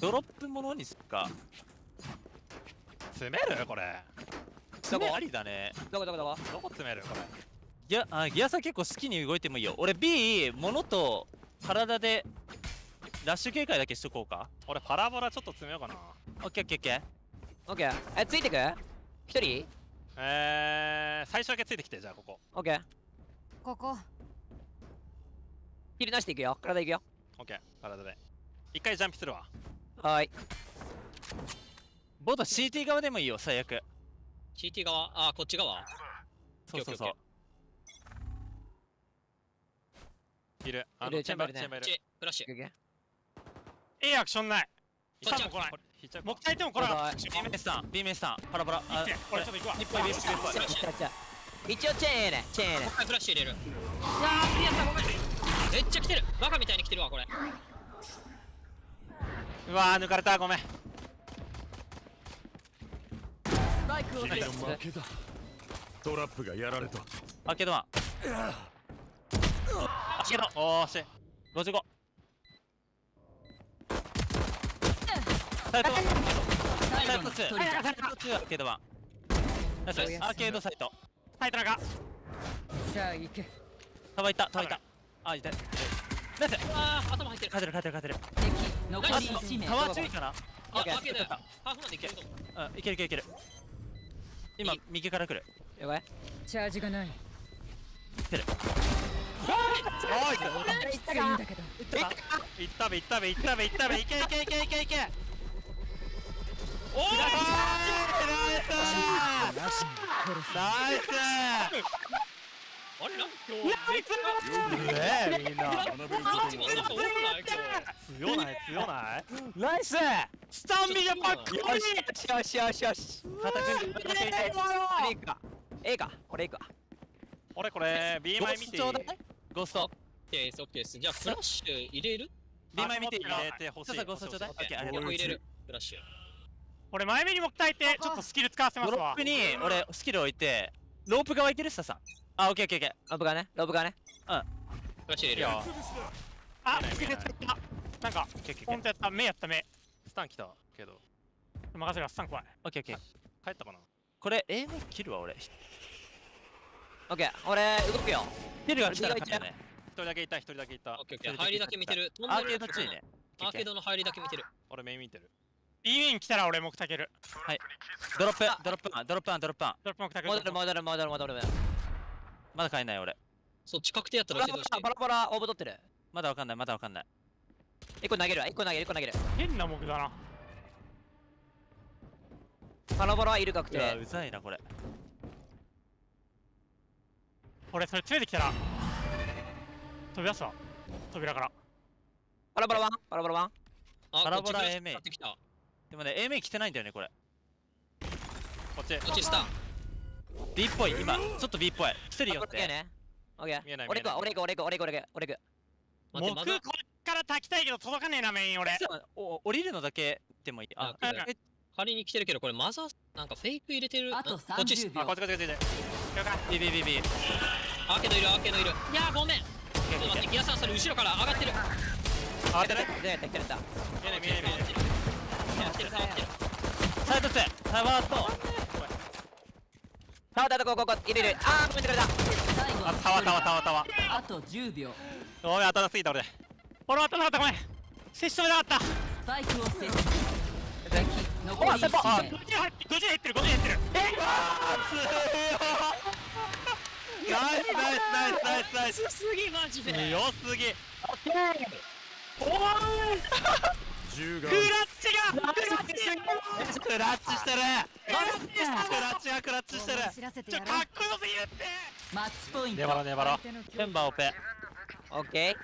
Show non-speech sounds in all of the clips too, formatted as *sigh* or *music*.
ドロップものにすっか。詰める？これ。それありだね。どこどこどこどこ詰める？これ。ギャあギアさん結構好きに動いてもいいよ。俺 B 物と体でラッシュ警戒だけしとこうか。俺パラボラちょっと詰めようかな。オッケーオッケーオッケー。オッケー。えついてく？一人？えー、最初だけついてきてじゃあここ。オッケー。ここ。切り出していくよ。体いくよ。オッケー。体で。一回ジャンプするわはーい。ボート CT 側でもいいよ最悪。CT 側？あこっち側？そうそうそう。いる。あいる。のチェンバーチェンバーチェンバーいるチフラッシュ。ええアクションない。そっちさも来ないこれ引いちゃうか。木体でも来なかったはい B メスさん B メスさんパラパラ。あ行ってこれちょっと行くわ。日本一応チェーンええねチェーンええねもう一回フラッシュ入れる。うわークリアしたごめん。めっちゃ来てる。バカみたいに来てるわこれうわー抜かれたごめん。スパイクを設置負けだ。トラップがやられた。アーケードワンあけど。おーし55サイトサイト2最後の一人だサイト2アーケードワンナイス。アーケードサイト。タイトラが。さあ行け。タワいたタワいた。あ痛いナイスあー頭入ってる。勝てる勝てる勝てる敵残り1名。タワー注意かな？あ負けだよハーフまでいけると思ううんいけるいけるいける。今いい。右から来る。了解チャージがない。来てる。きついんだけどいったべいったべいったべいったべいけいけいけいけいけおーナイスナイスあれな今日ねえみんな強ない強な。いナイススタンビがパックよしよしよしよし肩組んで肩組んであれいくか A かこれ B 前見ていいストちょうだいゴーストオッケーですオッケーですじゃあフラッシュ入れる B 前見ていい入れてほしいちょっとゴーストちょうだいオッケーありがとう入れるフラッシュ俺前目に木体ってちょっとスキル使わせますわドロップに俺スキル置いてロープ側いけるスタさんあオッケーオッケーオッケロブがねロブがね。フラッシュ入れるよ。あスキル使った。なんかーオッケーオッケー。ポンとやった。目やった目。スタン来たけど。任せるわスタン怖い。オッケーオッケー。帰ったかな。これ A 面切るわ俺。オッケー。俺動くよ。切るが来たら勝るね。一人だけいた一人だけいたオッケーオッケー。入りだけ見てる。アーケード注意ね。アーケードの入りだけ見てる。俺メイン見てる。B メイン来たら俺木体ける。ドロップ。ドロップドロップドロップドロップ木体戻る戻る戻る戻る戻るまだ帰んない俺。そっち確定やったらバラバ教えてほしい。ラバラバラオーブ取ってる。まだわかんないまだわかんない。1個投げるわ1個投げる1個投げる。変な木だな。バラバラいる確定いやうざいなこれ。俺それ連れてきたら飛び出すわ。扉から。バラバラワンバラバラワン。あパラボラ A メイ。でもね A 面来てないんだよねこれ。こっち。こっちスタン B っぽい今。ちょっと B っぽい。一人寄ってオッケーね。オッケー。見えない俺行くわ俺行く俺行く俺行く俺行く俺行く木待ってまだこれから炊きたいけど届かねえなメイン俺。お降りるのだけでもいい。あ仮に来てるけどこれマザーなんかフェイク入れてるあとこっち30秒あこっちこっちこっちこっち。了解。B B B B アーケードいるアーケードいる。いやーごめん。ちょっと待ってギアさんそれ後ろから上がってる。あてる来てる来てる来てる見えない見えない見えない。来てる来てるサイド2タワーとタワーだとこここいるいるあー止めてくれた。タワタワ人タワタワあと10秒ごめん頭ついた俺。俺当たらなかったごめん。接し止めなかった。スパイクを設置敵残りお先輩。1名50入って50入ってる50入ってる。ナイスナイスナイスナイスナイスすぎマジで。強すぎ。銃がクラッチがクラッチクラッチしてる。クラッチがクラッチしてる。知らせてちょかっこよすぎるってマッチポイント。粘ろう粘ろう。メンバーオペ。オッケー。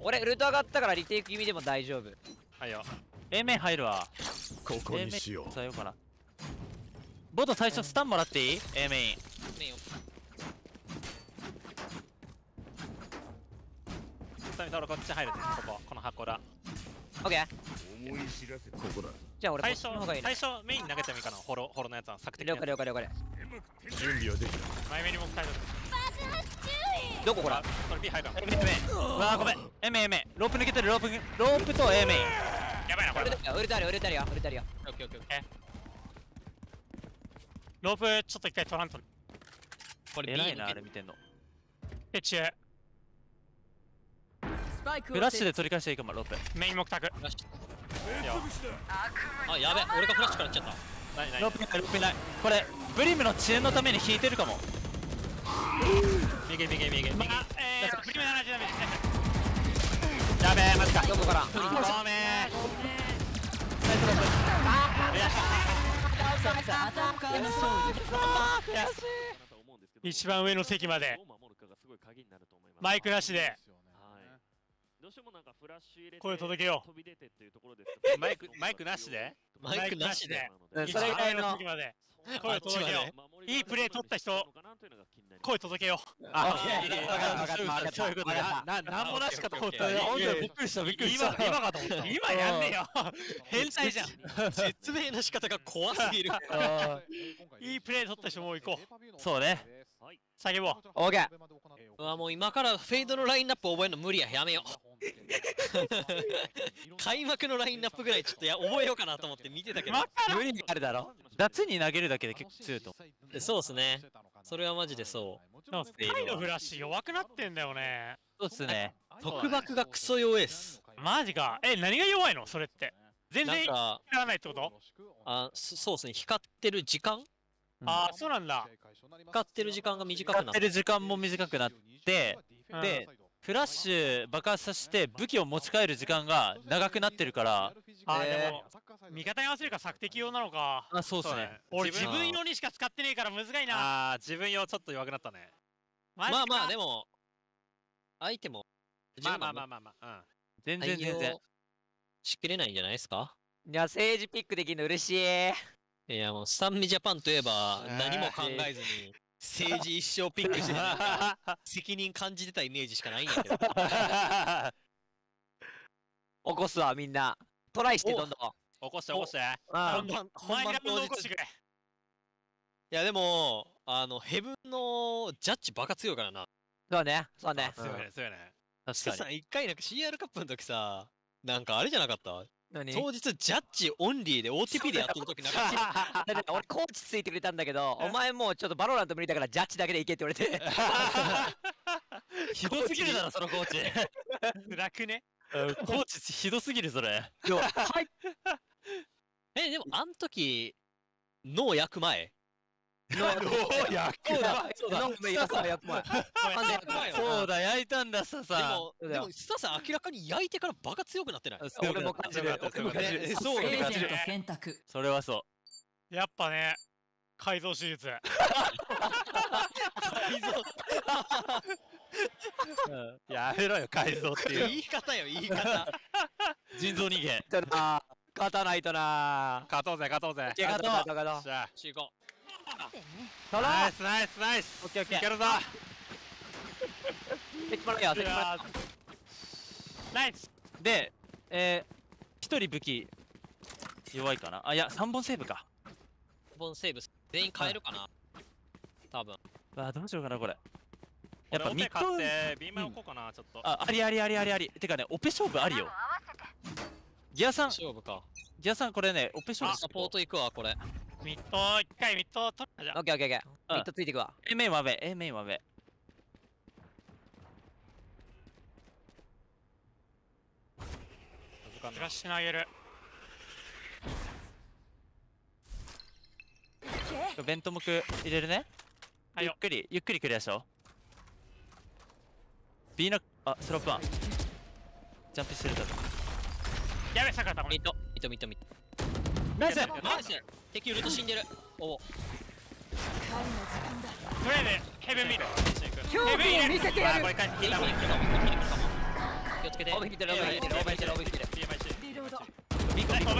俺ウルト上がったからリテイク気味でも大丈夫。はいよ。A 面入るわ。ここにしよう。さようかな。ボート最初スタンもらっていい？A メインメインさみと俺こっち入るね。こここの箱だオッケー思い知らせここだ。じゃあ俺最初ちの方がいいな最初メイン投げてもいいかな。ホロホロのやつは索敵了なやつ。解了解了解。準備はできた。前目に木体だドどここれ？これ B 入るかエメエメ。うわーごめん。エメエメ。ロープ抜けてるロープロープとエメ。インやばいなこれ。ウルタあるよウルタあるよウルタあるよ。オッケーオッケーオッケロープちょっと一回取らんとーこれ B なあれ見てんの。で中フラッシュで取り返していいかもロープメイン目卓フラッシュ。あやべ俺がフラッシュからやっちゃった。ロープないロープない。これブリムの遅延のために引いてるかも。右右右右。まあえープリメ70ダメージやべえマジか。どこからごめんアタッカーの勝利一番上の席まで。マイクなしでどうしてもなんかフラッシュ入れて声届けよう。飛び出てっていうところです *laughs* *laughs* マイクマイクなしで？マイクなしで。それぐらいのの席まで。声届けよう。いいプレー取った人声届けよう。あいいいいわかっそういうことだ。ななんもなしかと思った。いや本当にびっくりしたびっくりした今今かと思った。今やんねえよ変態じゃん。*laughs* 説明の仕方が怖すぎる。いいプレー取った人もう行こう。そうね叫ぼう。オーケー。うわもう今からフェードのラインナップ覚えるの無理ややめよう。*laughs* 開幕のラインナップぐらいちょっとや覚えようかなと思って見てたけど。無理があるだろ？夏に投げるだけで結構強いと。思そうっすね。それはマジでそう。でもスパイのフラッシュ弱くなってんだよね。うそうっすね。特爆がクソ弱いっす。マジか。え何が弱いの？それって。全然光ならないってこと？あそそうっすね。光ってる時間ああそうなんだ。光ってる時間が短くなっ使ってる時間も短くなってうん。でフラッシュ爆発させて武器を持ち帰る時間が長くなってるからあーえーでも味方に合わせるから索敵用なのか。あそうっすね。俺自自分分用にしか使ってねえからむずがいな。あー自分用ちょっと弱くなったね。マまあまあでもも相手もまあまあまあまあまあ全然全然。しきれないんじゃないですか？いや政治ピックできるの嬉しいいやもうスタンミジャパンといえばえー。何も考えずに政治一生ピックして *laughs* 責任感じてたイメージしかないんやけど。*laughs* 起こすわみんな。トライしてどんどん。起こして起こして。あ本番本番当日。い起こしてくれ。やでもあのヘブンのジャッジバカ強いからな。そうねそうね。強いね強いね。確かささ一回なんか CR カップの時さなんかあれじゃなかった？何？当日ジャッジオンリーで OTP でやっとる時なかった。*laughs* 俺コーチついてくれたんだけどお前もうちょっとバロラント無理だからジャッジだけでいけって言われて。*laughs* ひどすぎるだろそのコーチ。*laughs* 辛くね。うん。コーチひどすぎるそれ。はい。えでもあん時脳焼く前？*laughs* のや *laughs* そうだ。そうだ。飲むやつはやっぱ。完全に前そうだ焼いたんださでさもそうだよでもスタさん明らかに焼いてからバカ強くなってない？俺も感じる俺も感じるえそうプレ感じるゼント選択。それはそやっぱね改造手術。*laughs* 改造。うやめろよ改造っていう。言い方よ言い方。人造人間。勝たないとな。勝とうぜ勝とうぜ。勝とう。勝とう勝とう。じゃあ行こトライナイスナイスナイス。オッケーオッケー。いけるぞ。敵もらうよ敵もらうナイスでえー、一人武器弱いかなあいや3本セーブかう本セーブ全員変えるかな多分うわどうしようかなこれやっぱミッド買ってビーマン置こうかなちょっとあありありありありありてかねオペ勝負ありよギアさん勝負かギアさんこれねオペ勝負サポート行くわこれミッド一回ミッド取ったじゃんオッケーオッケーオッケー。うん。ミッドついていくわ。A メインは上 A メインは上。フラッシュ投げるベント目入れるね。はいよ。ゆっくりゆっくりクリアしよう。B のあスロープワン。ジャンプしてるだろ。やべ坂田これミッドミッドミッドミッナイス。ドナイス敵ウルト死んでる。おおとりあえずヘブンビール恐怖を見せてやる。あこれ帰ってきた。も一気に来るかも。気をつけて。オーブン来てるオーブン来て。るオーブン来てるオーブン来てるリロードビコビコ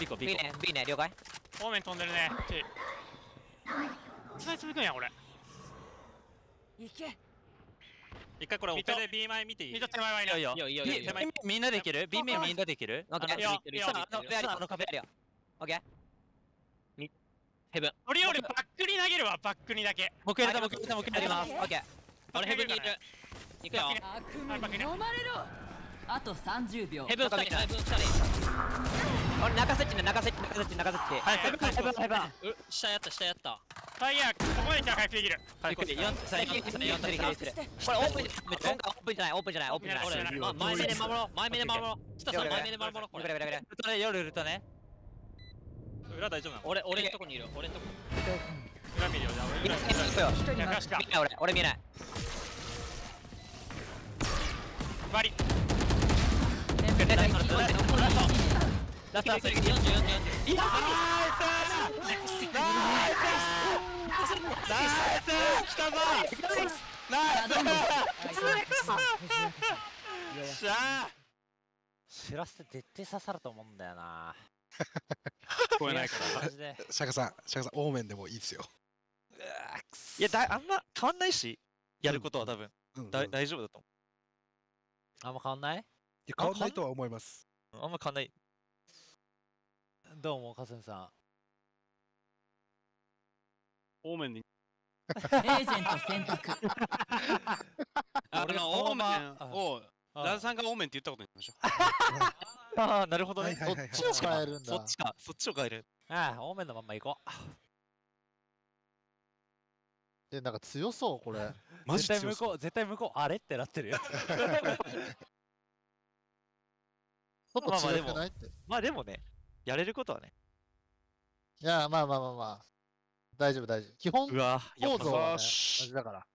ビコビ B コね B ね了解方面飛んでるねちつないつくんや俺行け一回これオペで B 前見ていい手前はいいやいよいいよいいよみんなできる B 面みんなできるオッケーあのいいよいいよあのあの壁あるよオッケーヘブン。俺よりバックに投げるわバックにだけ。僕やりた僕やりた僕ややりりたますオッケー。俺ヘブンにいる行くよ。飲まれろ。あと30秒。ヘブン2人。ヘブン2人俺中設置ね中設置中設置中設置はい。ヘブンヘブンヘブン。う下やった下やった。ファイヤーここまで来たら回復できる。ゆっくり4三4 4取り切りこれオープンめっちゃオープンじゃないオープンじゃないオープンじゃない。前目で守ろう前目で守ろうスタさん前目で守ろうこれウルタね夜ウルタね裏大丈夫なの？俺俺のとこにいる。俺のとこ。裏見るよじゃあ俺いる裏行くよ。見ない俺。俺見えない。割りラストラスト。40 40 40しゃ知らせて絶対刺さると思うんだよな *laughs* 聞こえないから。マジで。シャカさん、シャカさん、オーメンでもいいですよ。いやだあんま変わんないしやることは多分。うん、だうん。い大丈夫だとあんま変わんない？や変わんないとは思います。思うあんま変わんない。どうもかすみさオーメンに。エージェント選択。*laughs* ん俺のオーメンををランさんがオーメンって言ったことにしましょう *laughs* ああなるほどね。そっちか変えるんだそっちかそっちを変えるああ、オーメンのまんま行こう。で、なんか強そう、これ。*laughs* マジ強そう。絶対向こう、絶対向こう、あれってなってるよ。*laughs* ちょっと違くないって。まあでもねやれることはねいや、まあまあまあまあ。大丈夫、大丈夫。基本構造は、ね、同じだから。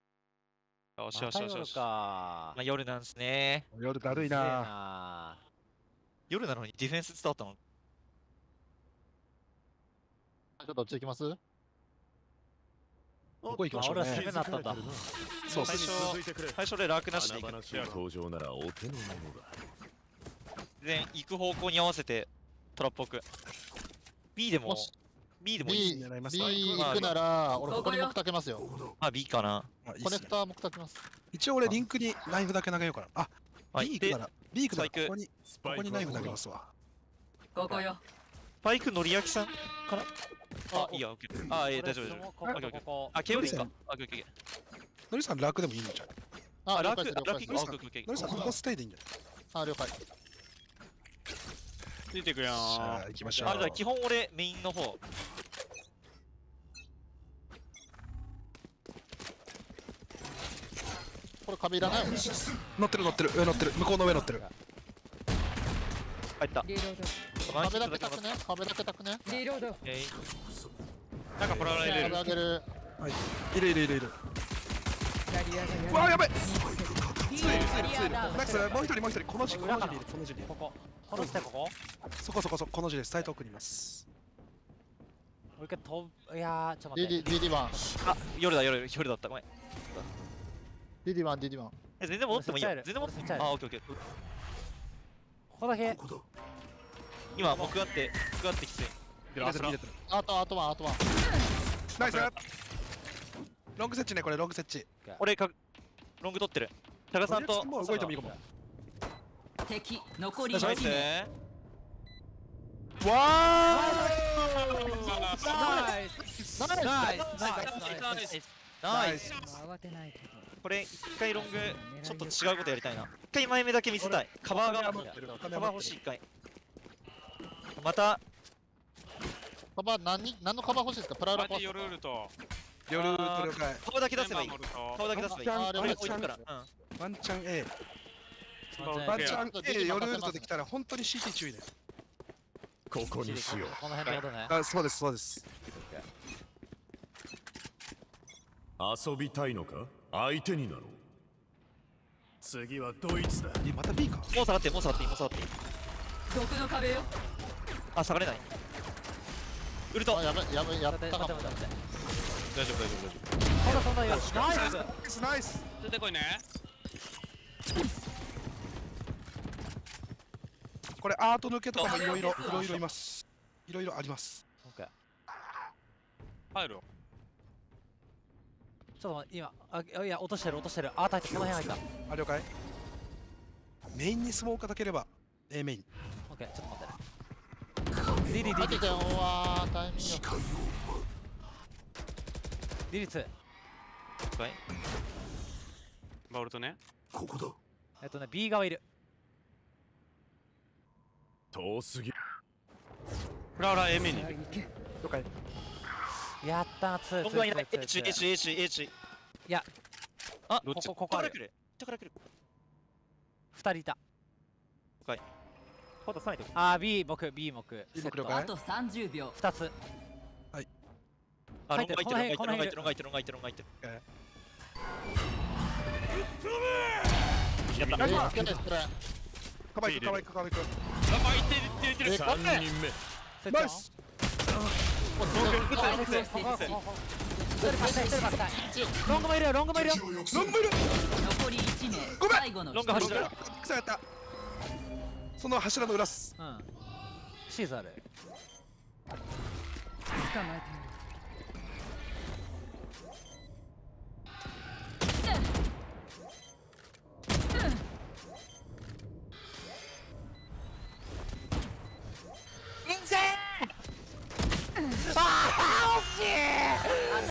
よしよしよしよしかま。あ夜なんですね夜だるいな。な夜なのにディフェンス伝わったの？ちょっとどっち行きます？どこ行きましょうねあ俺は攻。めになったんだ。*laughs* そう。最初最初俺楽なしで華行く登場ならお手の物だ全然行く方向に合わせてトラップ置く B でも B でもいい B, 狙います B 行くなら、俺ここに目たけますよ。まあ B かな。コネクあいいっすね。ター目たけます。一応俺リンクにナイフだけ投げようかな。あ、は B 行くなら、B 行くなら、ここに、スパイク。ここにナイフ投げますわ。ここよ。バイクのりやきさんかな？あいいやオッケーあえー大丈夫大丈夫。ここ、ここ、ここ。あケーブルか。ノリあオッケーオッケーのりさん楽でもいいんじゃないあ、楽楽。行くオッケーオッケーオッケーのりさんここステイでいいんじゃない？あ、了解。ついてくよ。じゃあ行きましょう。あじゃあ基本俺メインの方。これ壁いらない？乗ってる乗ってる、上乗ってる、向こうの上乗ってる。入った。壁だけたくね。壁だけたくね。ドリロード。なんかプラライ壁ル上げる。い。るいるいるいる。キャリアがうわ、やべキャリアダウンナイス、もう一人もう一人、この字、この字にいる、この字にいる。ここ。このステここ？そこそこそこ、この字です。サイト奥にいます。もう一回飛ぶ。いやー、ちょっと待って。DD、DD1。あ夜だ夜夜だったごめん DD1、DD1。え全然戻ってもいいよ全然戻って俺スイッチ入るあオッケーオッケーここだけ。今僕がって僕がってきて見れてる見れてるあと、あとは、あとは。ナイスロング設置ね、これ、ロング設置。俺かロング取ってるタカさんと動いてもいいかも。敵残りナイス。1名。わナイス。ナイス。ナイス。ナイス。ナイス。ナイス。慌てないここれ一回ロングちょっと違うことやりたいな一回前目だけ見せたいカバーがカバー欲しい一回またカバー、何、何のカバー欲しいですかプラウラコヨルールと夜と了解。顔だけ出せばいいメンバーだけ出せばいいワンチャン A。ワワンチャン A、夜ウルトできたら本当に CT 注意ね。ここにしようこの辺ってことね。あ、そうです、そうです。遊びたいのか？相手になろう。次はドイツだ。え、また B かもう下がってもう下がっていいもう下がっていい。毒の壁よ。あ下がれない。ウルト。あ、やべ、やべ、やっ待たかも。大丈夫大丈夫大丈そんなそんなよ。ナイス、ナイス。出てこいねこれアート抜けとかもいろいろ、いろいろいます。いろいろあります。オッケー入るよちょっと待って、今、あ、いや、落としてる、落としてる。あ、入って、この辺入った。あ、了解。メインにスモーカーたければ A メイン。オッケー、ちょっと待って。リリリリ当てて、おわー、タイミング。リリツ。夫はいバウルトねここだえっとね B 側いる遠すぎ。フラフラ A 面にいる了解やったーツーロングはいない。H ツーツー H H H あここここから来る。下から来る。二人いた。ほんと3位であー B 僕 B 僕あと30秒。二つ。あロング入ってるロング入ってるロング入ってるロング入ってるロング入ってるナイスマンカバイクカバイクカバイクあ前行ってる行ってる行ってる3人目。ナイス。ロングもいるよロングもいるよ。ロングもいる。残り1名ごめんロング走る。草やった。その柱の裏っす。うん。シーズある捕まえて shit!